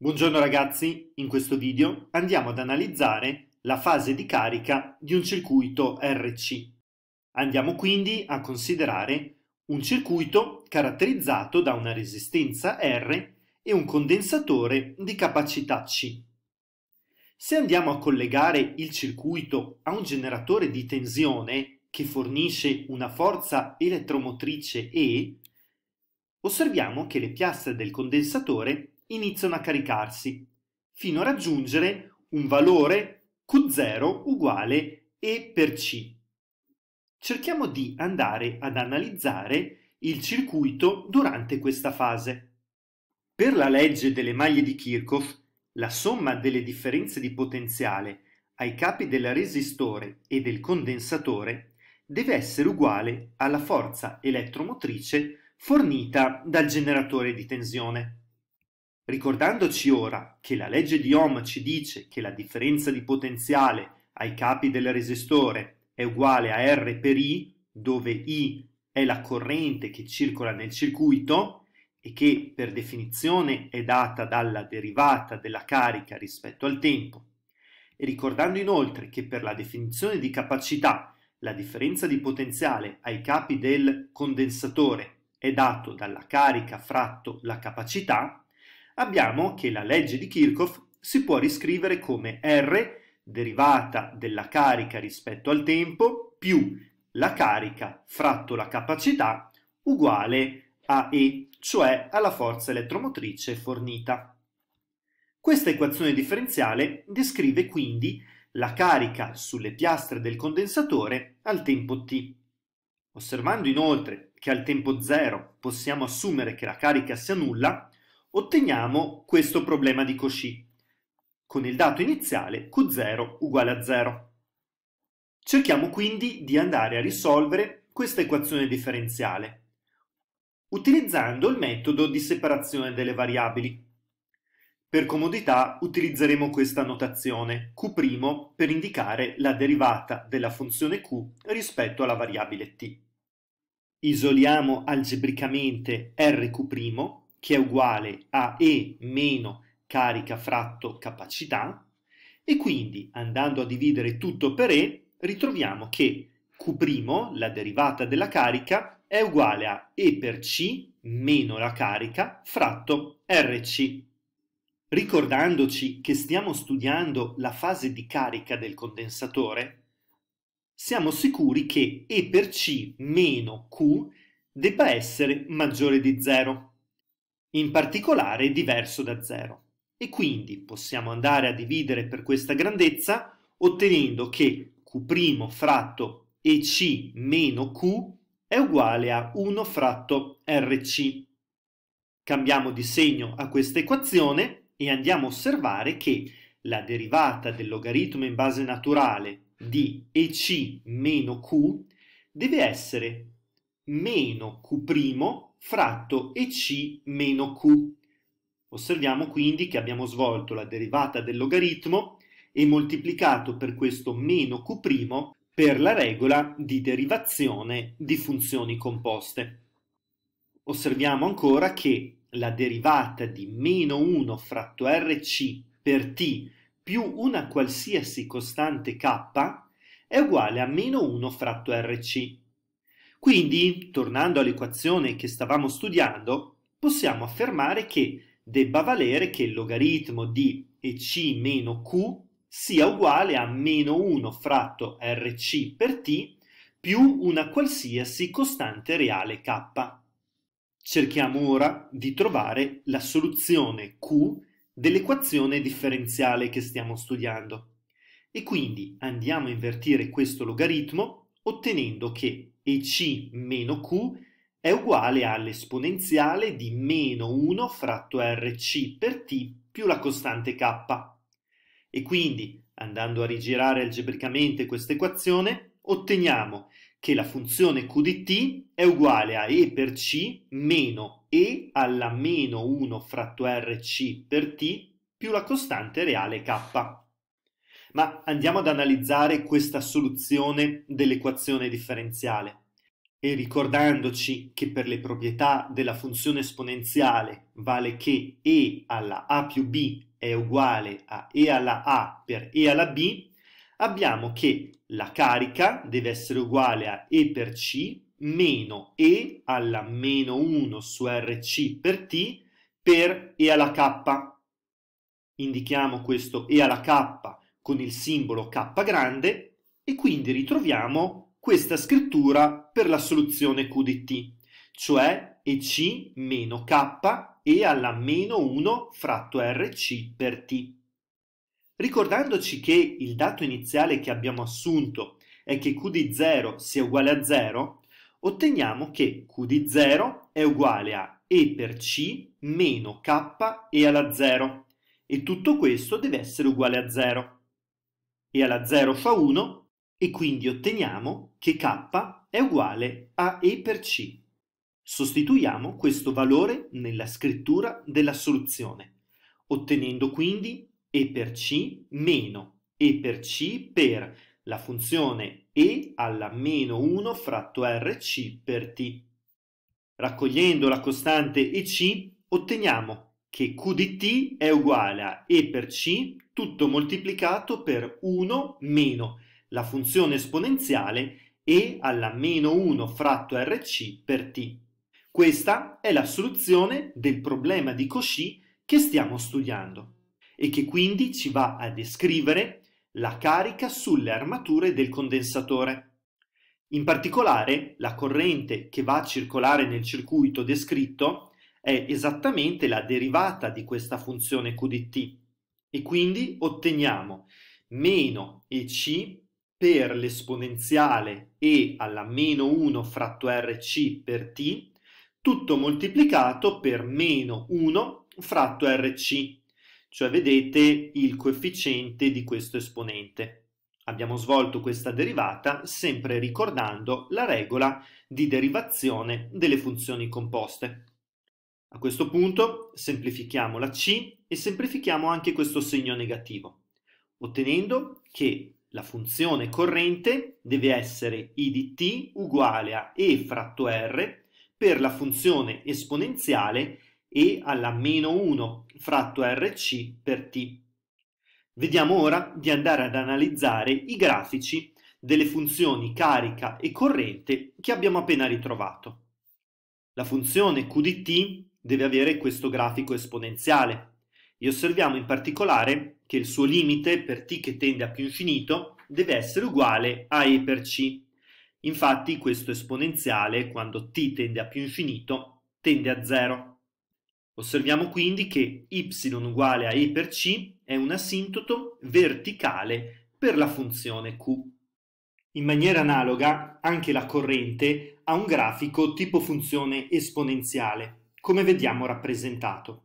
Buongiorno ragazzi, in questo video andiamo ad analizzare la fase di carica di un circuito RC. Andiamo quindi a considerare un circuito caratterizzato da una resistenza R e un condensatore di capacità C. Se andiamo a collegare il circuito a un generatore di tensione che fornisce una forza elettromotrice E, osserviamo che le piastre del condensatore iniziano a caricarsi fino a raggiungere un valore Q0 uguale E per C. Cerchiamo di andare ad analizzare il circuito durante questa fase. Per la legge delle maglie di Kirchhoff, la somma delle differenze di potenziale ai capi del resistore e del condensatore deve essere uguale alla forza elettromotrice fornita dal generatore di tensione. Ricordandoci ora che la legge di Ohm ci dice che la differenza di potenziale ai capi del resistore è uguale a R per I, dove I è la corrente che circola nel circuito e che per definizione è data dalla derivata della carica rispetto al tempo, e ricordando inoltre che per la definizione di capacità la differenza di potenziale ai capi del condensatore è dato dalla carica fratto la capacità, abbiamo che la legge di Kirchhoff si può riscrivere come R derivata della carica rispetto al tempo più la carica fratto la capacità uguale a E, cioè alla forza elettromotrice fornita. Questa equazione differenziale descrive quindi la carica sulle piastre del condensatore al tempo t. Osservando inoltre che al tempo 0 possiamo assumere che la carica sia nulla, otteniamo questo problema di Cauchy, con il dato iniziale Q0 uguale a 0. Cerchiamo quindi di andare a risolvere questa equazione differenziale, utilizzando il metodo di separazione delle variabili. Per comodità utilizzeremo questa notazione Q' per indicare la derivata della funzione Q rispetto alla variabile t. Isoliamo algebricamente RQ' che è uguale a E meno carica fratto capacità e quindi andando a dividere tutto per E ritroviamo che Q', la derivata della carica, è uguale a E per C meno la carica fratto RC. Ricordandoci che stiamo studiando la fase di carica del condensatore, siamo sicuri che E per C meno Q debba essere maggiore di 0 in particolare diverso da 0. E quindi possiamo andare a dividere per questa grandezza ottenendo che Q' fratto EC meno Q è uguale a 1 fratto RC. Cambiamo di segno a questa equazione e andiamo a osservare che la derivata del logaritmo in base naturale di EC meno Q deve essere meno Q' fratto EC meno Q. Osserviamo quindi che abbiamo svolto la derivata del logaritmo e moltiplicato per questo meno Q' per la regola di derivazione di funzioni composte. Osserviamo ancora che la derivata di meno 1 fratto RC per t più una qualsiasi costante k è uguale a meno 1 fratto RC. Quindi, tornando all'equazione che stavamo studiando, possiamo affermare che debba valere che il logaritmo di EC meno Q sia uguale a meno 1 fratto RC per t più una qualsiasi costante reale k. Cerchiamo ora di trovare la soluzione Q dell'equazione differenziale che stiamo studiando. E quindi andiamo a invertire questo logaritmo ottenendo che EC meno Q è uguale all'esponenziale di meno 1 fratto RC per t più la costante k. E quindi, andando a rigirare algebricamente questa equazione, otteniamo che la funzione q di t è uguale a e per c meno e alla meno 1 fratto rc per t più la costante reale k. Ma andiamo ad analizzare questa soluzione dell'equazione differenziale. e ricordandoci che per le proprietà della funzione esponenziale vale che e alla a più b è uguale a e alla a per e alla b, abbiamo che la carica deve essere uguale a e per c meno e alla meno 1 su rc per t per e alla k. Indichiamo questo e alla k con il simbolo k grande e quindi ritroviamo questa scrittura per la soluzione Q di t, cioè EC meno K e alla meno 1 fratto RC per t. Ricordandoci che il dato iniziale che abbiamo assunto è che Q di 0 sia uguale a 0, otteniamo che Q di 0 è uguale a E per C meno K e alla 0 e tutto questo deve essere uguale a 0. E alla 0 fa 1 e quindi otteniamo che k è uguale a e per c. Sostituiamo questo valore nella scrittura della soluzione, ottenendo quindi e per c meno e per c per la funzione e alla meno 1 fratto rc per t. Raccogliendo la costante ec otteniamo che q di t è uguale a e per c tutto moltiplicato per 1 meno la funzione esponenziale e alla meno 1 fratto rc per t. Questa è la soluzione del problema di Cauchy che stiamo studiando e che quindi ci va a descrivere la carica sulle armature del condensatore. In particolare, la corrente che va a circolare nel circuito descritto è esattamente la derivata di questa funzione q di t e quindi otteniamo meno ec per l'esponenziale e alla meno 1 fratto rc per t, tutto moltiplicato per meno 1 fratto rc, cioè vedete il coefficiente di questo esponente. Abbiamo svolto questa derivata sempre ricordando la regola di derivazione delle funzioni composte. A questo punto semplifichiamo la c e semplifichiamo anche questo segno negativo, ottenendo che la funzione corrente deve essere i di t uguale a e fratto r per la funzione esponenziale e alla meno 1 fratto rc per t. Vediamo ora di andare ad analizzare i grafici delle funzioni carica e corrente che abbiamo appena ritrovato. La funzione q di t deve avere questo grafico esponenziale e osserviamo in particolare che il suo limite per t che tende a più infinito deve essere uguale a e per c. Infatti questo esponenziale, quando t tende a più infinito, tende a 0. Osserviamo quindi che y uguale a e per c è un asintoto verticale per la funzione q. In maniera analoga, anche la corrente ha un grafico tipo funzione esponenziale, come vediamo rappresentato.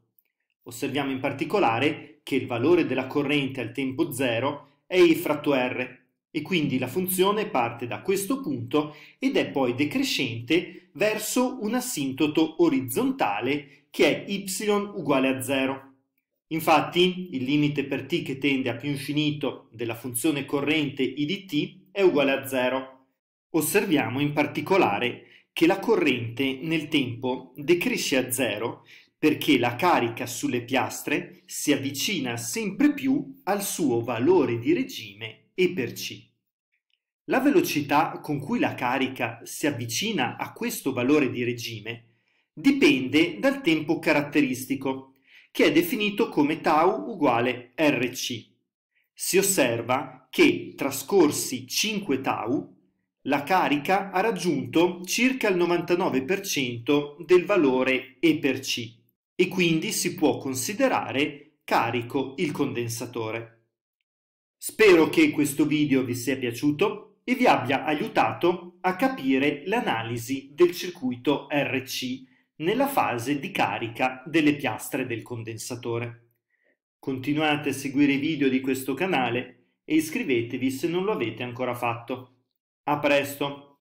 Osserviamo in particolare che il valore della corrente al tempo 0 è i fratto r e quindi la funzione parte da questo punto ed è poi decrescente verso un asintoto orizzontale che è y uguale a 0. Infatti il limite per t che tende a più infinito della funzione corrente i di t è uguale a 0. Osserviamo in particolare che la corrente nel tempo decresce a 0 perché la carica sulle piastre si avvicina sempre più al suo valore di regime E per C. La velocità con cui la carica si avvicina a questo valore di regime dipende dal tempo caratteristico, che è definito come tau uguale rc. Si osserva che trascorsi 5 tau, la carica ha raggiunto circa il 99% del valore E per C e quindi si può considerare carico il condensatore. Spero che questo video vi sia piaciuto e vi abbia aiutato a capire l'analisi del circuito RC nella fase di carica delle piastre del condensatore. Continuate a seguire i video di questo canale e iscrivetevi se non lo avete ancora fatto. A presto!